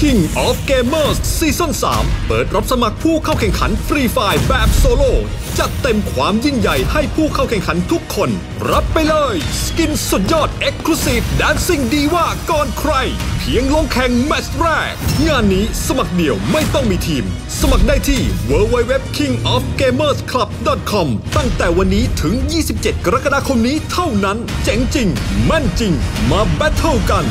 King of Gamers ซีซั่น3 เปิดรับสมัครผู้เข้าแข่งขัน Free Fire แบบโซโล่จัดเต็มความยิ่งใหญ่ให้ผู้เข้าแข่งขันทุกคน รับไปเลย สกินสุดยอด Exclusive Dancing Diva ก่อนใคร เพียงลงแข่งแมตช์แรก งานนี้สมัครเดี่ยวไม่ต้องมีทีม สมัครได้ที่ www.kingofgamersclub.com ตั้งแต่วันนี้ถึง 27 กรกฎาคมนี้เท่านั้น เจ๋งจริง แม่นจริง มาแบทเทิลกัน